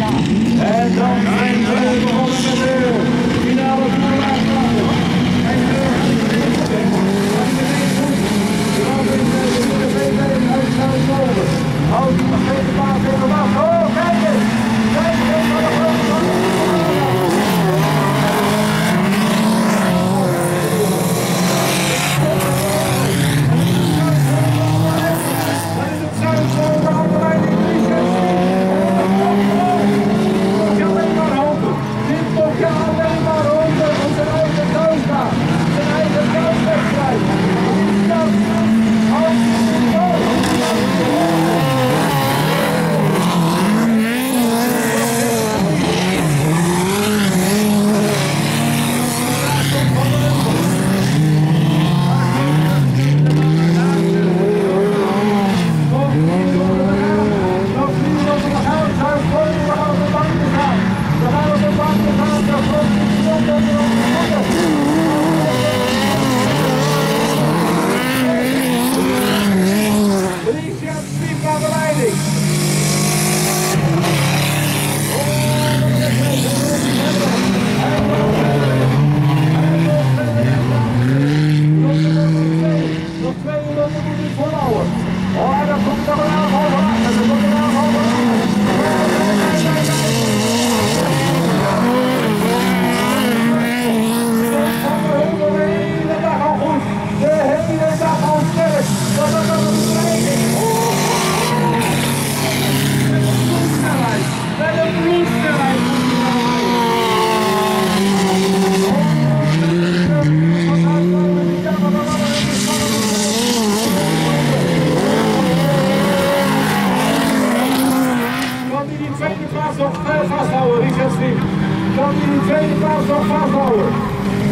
And don't think ik naar de leiding. Nog twee minuten. Oh, dat komt er wel aan fast hour, you can see. Fast forward.